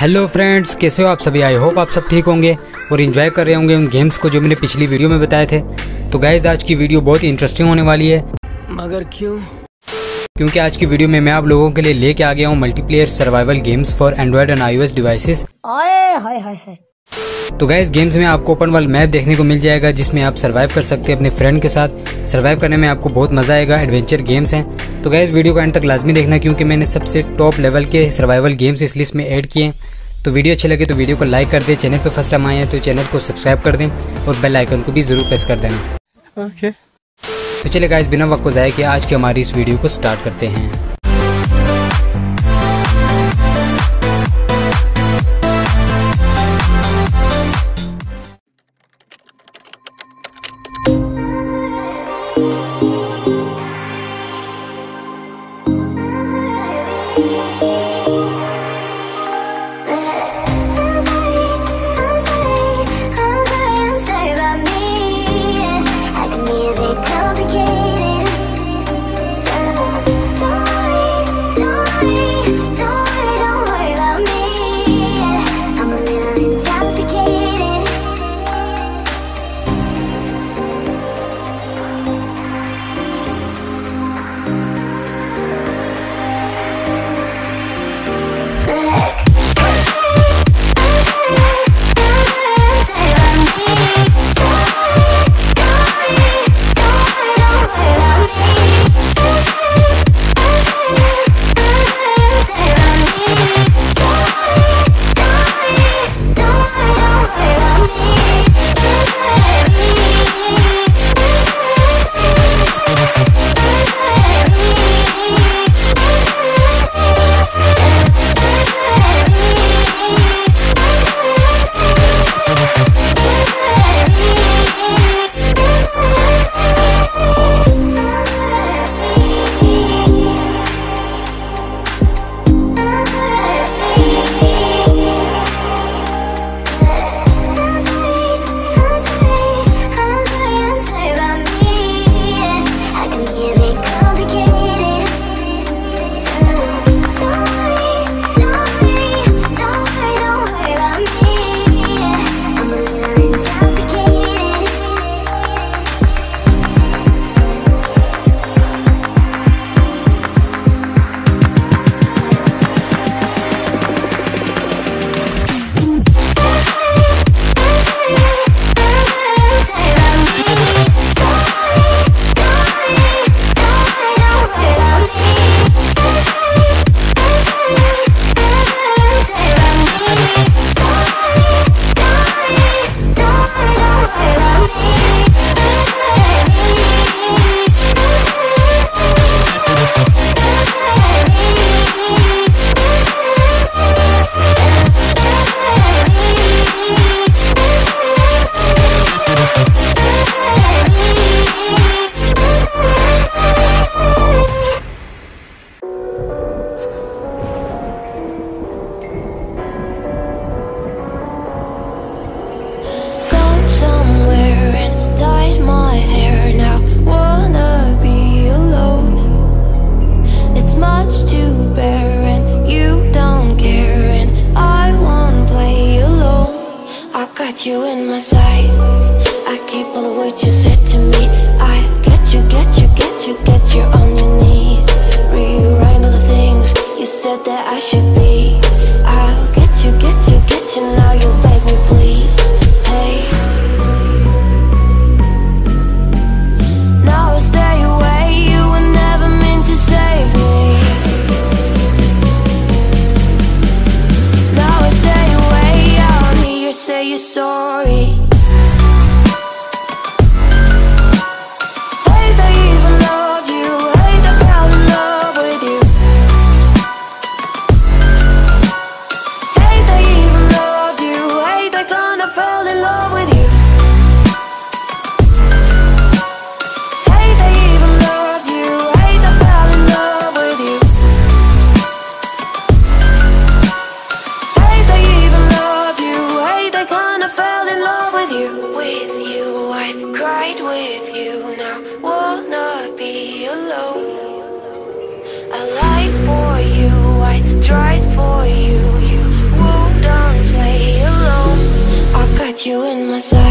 Hello friends कैसे हो आप सभी? आई होप आप सब ठीक होंगे और इन्जॉय कर रहे होंगे उन गेम्स को जो मैंने पिछली वीडियो में बताए थे। तो गाइज़ आज की वीडियो बहुत ही इंटरेस्टिंग होने वाली है। मगर क्यों? क्योंकि आज की वीडियो में मैं आप लोगों के लिए लेके आ गया हूँ multiplayer survival games for Android and iOS S devices hi hi hi. तो गाइज़ गेम्स में आपको ओपन वर्ल्ड मैप देखने को मिल जाएगा जिसमें आप सर्वाइव कर सकते हैं अपने फ्रेंड के साथ। सर्वाइव करने में आपको बहुत मज़ा आएगा एडवेंचर गेम्स हैं। तो गाइज़ वीडियो को एंड तक लाजमी देखना क्योंकि मैंने सबसे टॉप लेवल के सर्वाइवल गेम्स इस लिस्ट में ऐड किए तो वीडियो अच्छी लगे तो वीडियो को लाइक कर दें चैनल पर फ़र्स्ट टाइम आए हैं तो चैनल को सब्सक्राइब कर दें और बेल आइकन को भी ज़रूर प्रेस कर देना। ओके तो चलिए गाइज़ बिना वक्त को जाए कि आज की हमारी इस वीडियो को स्टार्ट करते हैं। You in my sight. I keep all the words you said to me. I get you, get you, get you, get you on your knees. Rewrite all the things you said that I should be you in my side.